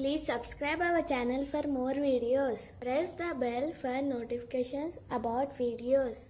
Please subscribe our channel for more videos. Press the bell for notifications about videos.